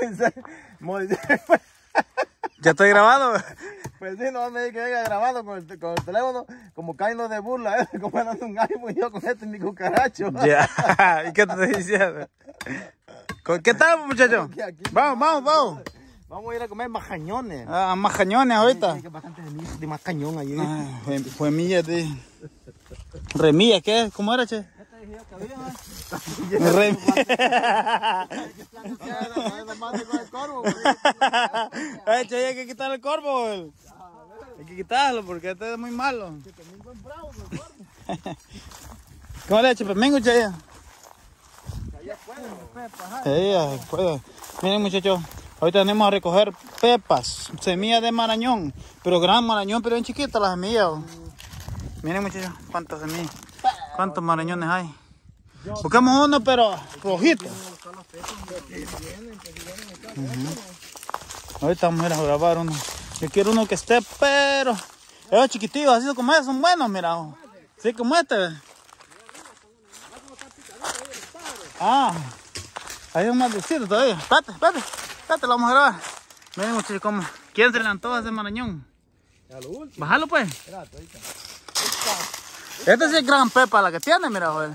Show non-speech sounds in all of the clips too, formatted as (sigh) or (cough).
Moisés, Moisés, (laughs) ¿Ya estoy grabado? pues sí, no me dice que venga grabando con el, con el teléfono, como cayendo de burla, ¿eh? (laughs) como dando un y yo con este mi cucaracho. Ya. ¿Y qué te estoy diciendo? ¿Con- ¿Qué tal, muchachos? Vamos, vamos, vamos. Vamos a ir a comer majañones. Ah, más cañones ahorita. Sí, que bastante de, de más cañón allí. Ay, fue, fue milla de... Remilla, ¿qué? ¿Cómo era, che? Rem- (laughs) Ay, (laughs) che, hay que quitar el corvo. Hay que quitarlo porque este es muy malo. (laughs) ¿Cómo le eche pemingo, che? Ella, pues. Miren, muchachos, ahorita venimos a recoger pepas, semillas de marañón, pero gran marañón, pero bien chiquitas las semillas. Miren, muchachos, cuántas semillas, cuántos marañones hay. Buscamos uno, pero rojito. Ahorita vamos a grabar uno. Yo quiero uno que esté, pero. Esos chiquititos, así como esos, son buenos, mira. Sí, como este. Ah, hay un más todavía. Espérate, espérate, espérate, lo vamos a grabar. Miren, muchachos, cómo. ¿Quién se le antoja ese marañón? A lo último, Bájalo, pues. Esta sí es gran pepa la que tiene, mira, joder.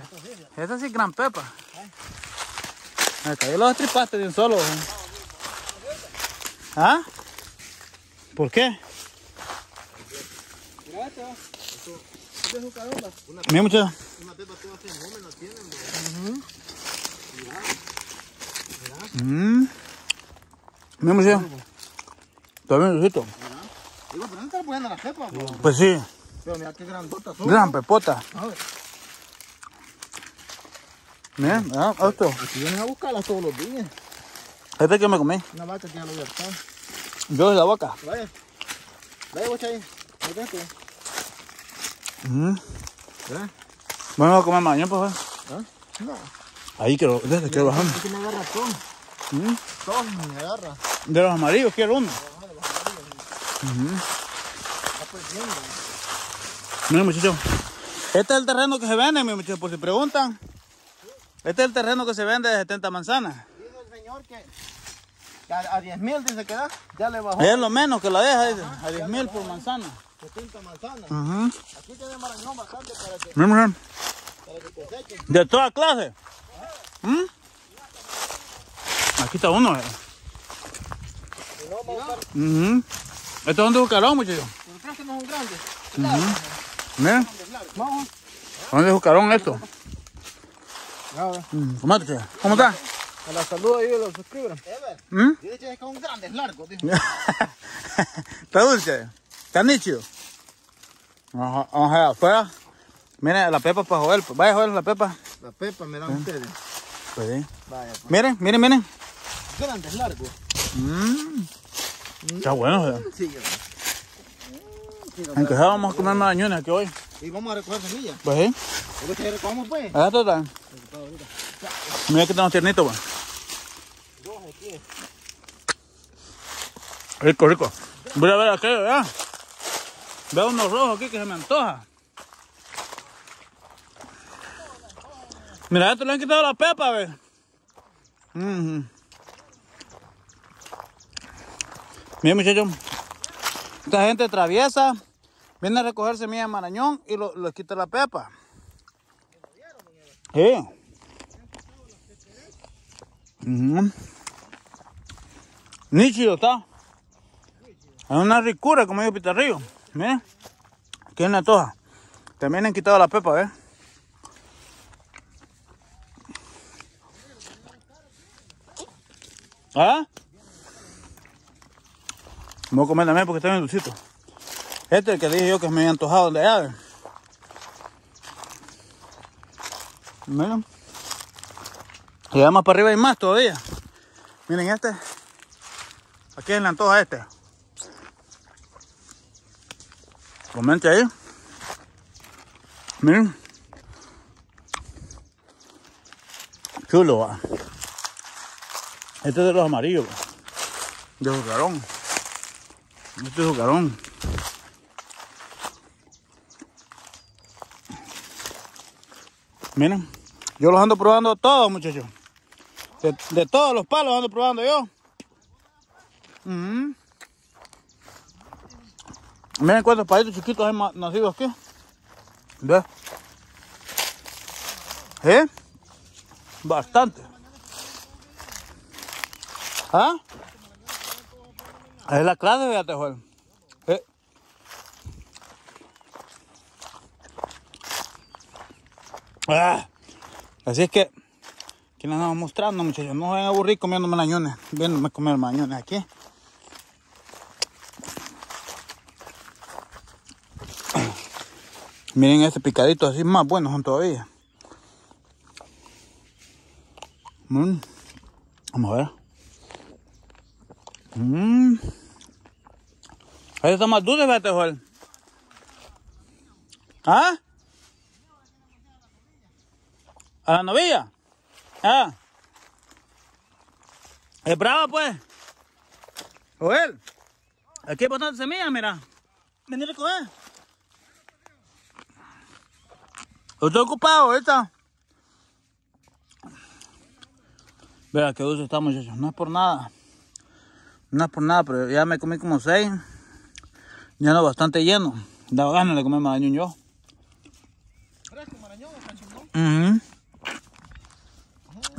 Esta sí es gran pepa. Me cayó los tripaste de un solo. joder. ¿Ah? ¿Por qué? Mira, muchachos. Una pepa toda fenómeno tiene, Mm. Mira, muchachos. Está bien, dulcito. Digo, pero no está poniendo la pepa, bro. Pues sí, Pero mira qué grandotas son. gran pepota. A ver, Mira, ah, esto. Aquí vienen a buscarlas todos los días. Este que me comí. Una vaca que ya lo voy a estar. Yo de la boca. Vaya. Vaya, guacha ahí. Mm. ¿Verdad? Bueno, a comer mañana, pues. ¿Ah? No. Ahí quiero, desde quiero bajar. Aquí me agarra todo. Mm. Todo me agarra. De los amarillos quiero uno. Está perdiendo. Miren muchachos, este es el terreno que se vende, mi muchachos, por si preguntan. Este es el terreno que se vende de 70 manzanas. Dijo el señor que a, a 10 mil dice que da. Ya le bajó Es lo menos que la deja, dice, a 10 mil por manzana. 70 manzanas. Ujú. Aquí tiene marañón bastante para que, para que cosechen. De toda clase. ¿Mm? Aquí está uno. eh. Si no, vamos a buscar. Ujú. Estos son de Jucarón, muchachos. ¿Pero crees que no son grandes? Vamos. Jucarón Mm, Tomate, che. ¿Cómo está? A la salud ahí de los suscriptores. ¿Mm? Dice que son grandes, largos. Dijo. (laughs) Está dulce. Está nítido. Vamos allá afuera. Miren, la pepa para joder. Vaya a joder la pepa. La pepa me dan ustedes. Pues sí. Vaya, pues. Miren, miren, miren. Grandes, largos. Mmm. Está bueno, joder. Sí, yo. Aunque sea vamos a comer marañones aquí hoy. Y vamos a recoger semillas. Pues sí. ¿Por qué recogemos pues? Allá está. Mira que tenemos tiernito, pues. Rico, rico. Voy a ver aquello, ¿verdad? Veo unos rojos aquí que se me antoja. Mira, esto le han quitado la pepa, ve. Ujú. Mira, muchachos. Esta gente traviesa, viene a recoger semillas de marañón y lo, les quita la pepa. Sí. Nítido está. Es una ricura, como dijo Pitarrillo. Miren. Aquí en la toja. También han quitado la pepa, ¿ves? ¿Ah? Voy a comer también porque está bien dulcito. Este es el que dije yo que me había antojado de. ¿ves? Miren. Y además para arriba hay más todavía. Miren este. Aquí es la antoja este. Comente ahí. Miren. Chulo, va. Este es de los amarillos. De jucarón. Este es jucarón. Miren. Yo los ando probando todos, muchachos. De, de todos los palos ando probando yo. Miren cuántos palitos chiquitos hay ma- nacidos aquí. ¿Ve? ¿Eh? Bastante. ¿Ah? Es la clase, fíjate, Joel. Eh. Ah. Así es que, aquí les andamos mostrando, muchachos. No se vayan a aburrir comiendo marañones, viéndome comer marañones aquí. Miren este picadito, así más buenos son todavía. Mm. Vamos a ver. Mm. Ahí está más dulce, Joel. ¿Ah? ¿A la novilla? Ah. Es brava, pues. Joel. Aquí hay bastante semilla, mira. Vení a recoger. Estoy ocupado ahorita. Vea qué dulce está, muchachos. No es por nada. No es por nada, pero ya me comí como seis. Ya no bastante lleno. Daba ganas de comer marañón yo. Fresco, marañón. Ujú.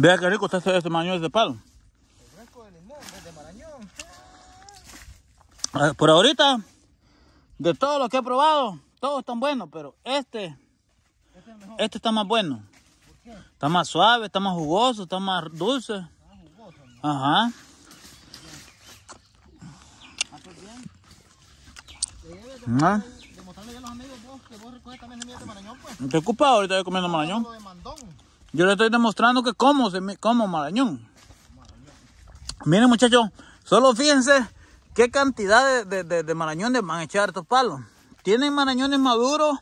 Vea qué rico está este, este marañón de palo. El fresco de limón, es de marañón. Ah, Por ahorita, de todo lo que he probado, todos están buenos, pero este, Este es este está más bueno. ¿Por qué? Está más suave, está más jugoso, está más dulce. Ah, jugoso. ¿no? Ajá. Ah, demostrarle a los amigos vos que vos recoges también semillas de marañón, pues. Estoy ocupado ahorita de comiendo marañón. Lo de mandón. Yo le estoy demostrando que como, semi- como marañón. Miren muchachos, solo fíjense qué cantidad de, de, de- de marañones van a echar estos palos. Tienen marañones maduros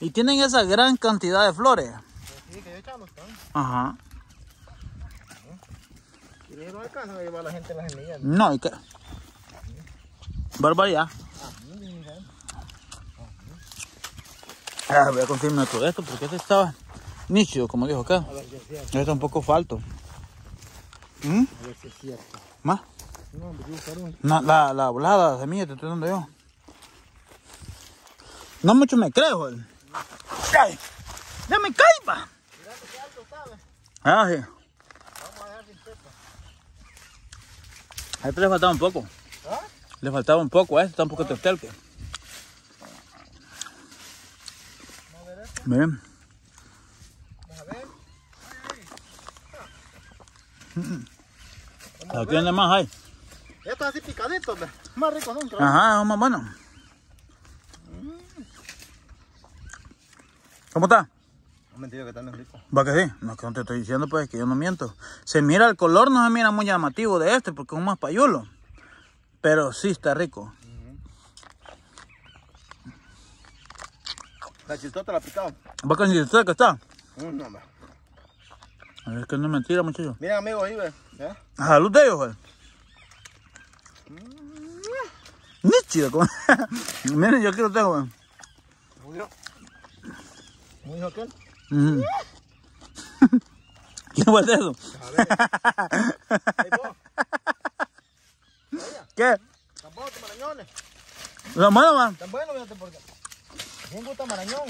y tienen esa gran cantidad de flores. Sí, que están. Ajá. Y no alcanzan a llevar la gente las semillas. No, ¿y qué? Barbaridad. Ah, voy a confirmar todo esto porque este estaba nítido, como dijo acá. A ver si es está un poco falto. ¿Mm? A ver si es cierto. ¿Más? No. No, la, la volada de semilla te estoy dando yo. No mucho me creo, joder. ¡Ay! ¡Ya me está, Ah, sí. Vamos a dejar sin pepa. A este le faltaba un poco. ¿Ah? Le faltaba un poco, a este está un poco testelque. Vamos a ver esto. Miren. Vamos a ver. Aquí donde más hay. Esto es así. Más rico nunca. Ajá, es más bueno. ¿Cómo está? No mentira que está bien rico. Va que sí. No, que no te estoy diciendo, pues, que yo no miento. Se mira el color, no se mira muy llamativo de este, porque es un más payulo. Pero sí está rico. La chistota la picado. Va que ni usted que está. Mm, no. Es que no es mentira, muchachos. Miren amigos ahí, ve. A salud de ellos, güey. Nítido. como- Miren, yo aquí lo tengo, güey. Murió. ¿Cómo dijo aquel? Ujú. (laughs) ¿Quién fue el de eso? (laughs) ¿Qué? Tan buenos tus marañones. ¿Lo bueno, man? Tan buenos, fíjate, porque. Bien gusta marañón.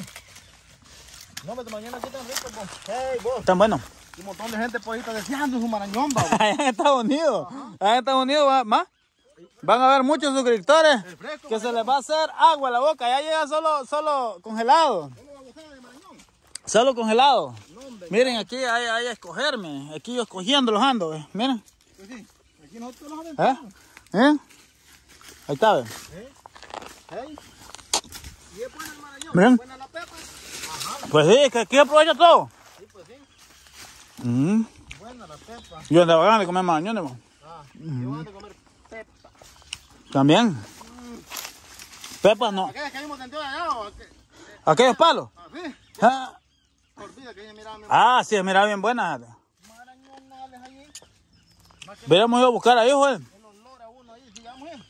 No, pero mañana aquí tan rico, vos. Hey, vos. Están buenos. Un montón de gente por ahí está deseando su marañón, (laughs) va. Allá en Estados Unidos. Allá en Estados Unidos, va- más. Van a haber muchos suscriptores fresco. que se les va a hacer agua a la boca. Ya llega solo, solo congelado. Solo congelado. No, hombre. Miren, aquí hay, hay a escogerme. Aquí yo escogiendo los ando, ve. Miren. Pues sí. Aquí nosotros los ¿Eh? aventamos. ¿Eh? Ahí está, ve. ¿Eh? Y es buena el marañón. Buena la pepa. Ajá. Pues sí, que aquí aprovecha todo. Sí, sí. Mm. Buena la pepa. Yo andaba ganas de comer mo. Ah, yo voy a comer pepa. También. Pepas no. ¿Aquellas que vimos allá o aqu- ¿Aquellos palos? Ah, Olvida que ella miraba mi ah, sí, bien buenas. marañonales allí. Que Hubiéramos ido a buscar ahí, joder. el olor a uno ahí, sigamos ahí.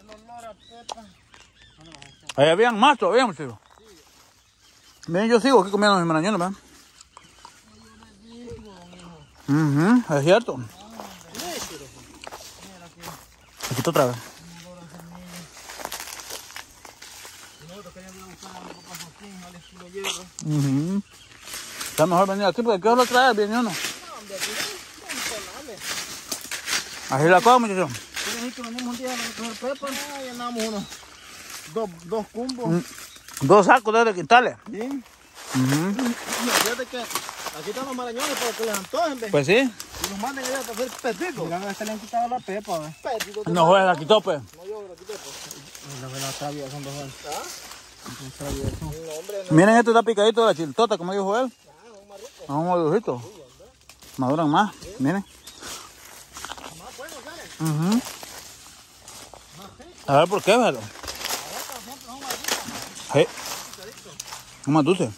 El olor a pepa. Ahí habían más todavía, muchachos. Miren, yo sigo aquí comiendo mis marañones, ¿verdad? Ujú, es cierto. Aquí está otra vez. Hierro. Ujú. Está mejor venir aquí porque ¿qué lo trae? Viene uno. Así la cosa, muchachos. ¿Quieres decir que venimos un día a? Ah, llenamos unos dos, dos cumbos. Mm. Dos sacos de quintales. ¿Sí? Fíjate que aquí están los marañones para que les antojen, ¿ves? Pues sí. Y nos manden allá para hacer petico. Mira, a este le han quitado la pepa, ¿ves? Petico. No juegas, la quitó, pues. No, yo la quité, pues. La verdad, está bien, son dos horas. ¿Ah? Está bien. No, hombre, no. Miren, este está picadito de la chiltota, como dijo él. Ah, un madurito. Maduran más, miren. Más bueno, ¿sabes? Ujú. A ver por qué, velo. Sí. Son más dulces.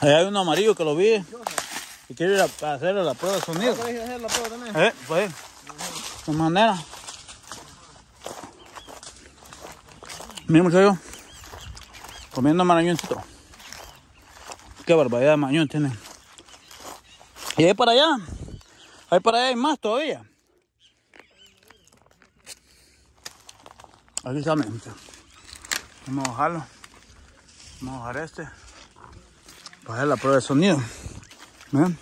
Ahí hay uno amarillo que lo vi. Y quiere ir a hacerle la prueba de sonido. ¿Quieres hacer la prueba también? Eh, pues. De manera. Miren muchachos. Comiendo marañoncito. Qué barbaridad de marañón tiene. Y ahí para allá. Ahí para allá hay más todavía. Aquí está. Vamos a bajarlo. Vamos a bajar este. Para la prueba de sonido. Miren.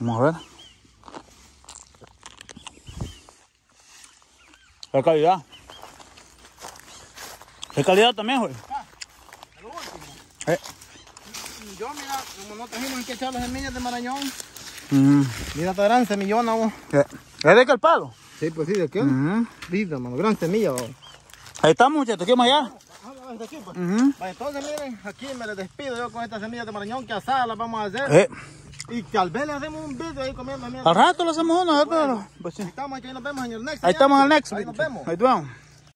Vamos a ver. ¿Qué calidad? ¿Qué calidad también, güey? Eh. Yo, mira, como no trajimos que echar las semillas de marañón. Mm. Mira, esta gran semillona, vos. Eh, ¿Es de calpalo? Sí, pues sí, ¿de qué? Ujú. Vida, mano, gran semilla, vos. Ahí estamos, muchachos, aquí vamos allá. La aquí, pues. Vale, Entonces, miren, aquí me les despido yo con estas semillas de marañón que asadas las vamos a hacer. Eh, Y tal vez le hacemos un video ahí comiendo al rato lo hacemos uno, ¿verdad? Pues sí. Estamos aquí, nos vemos en el next. Ahí ya. estamos en el next. Ahí nos vemos. Ahí vamos.